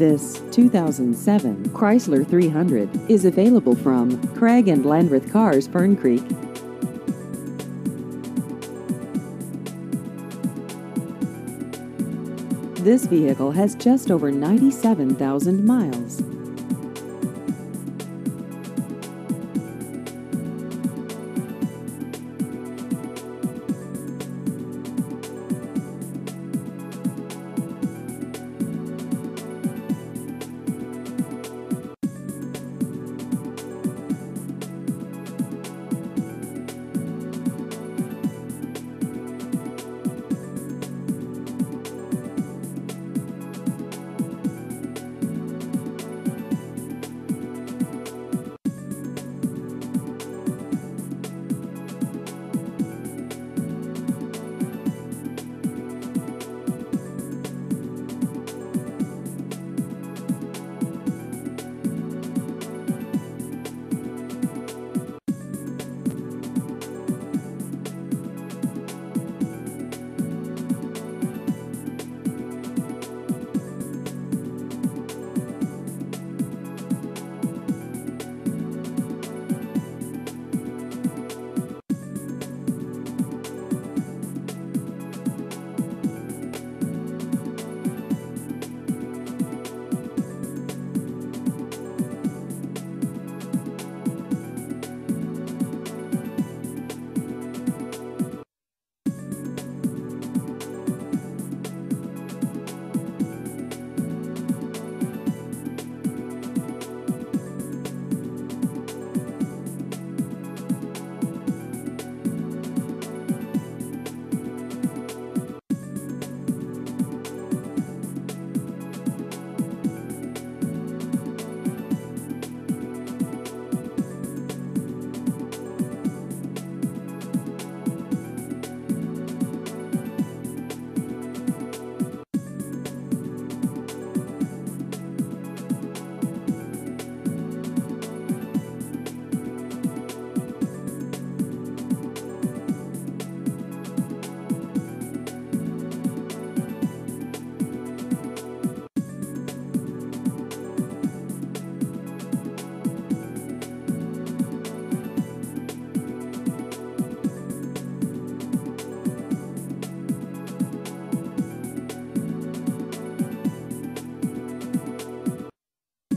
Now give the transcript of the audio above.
This 2007 Chrysler 300 is available from Craig and Landreth Cars Fern Creek. This vehicle has just over 97,000 miles.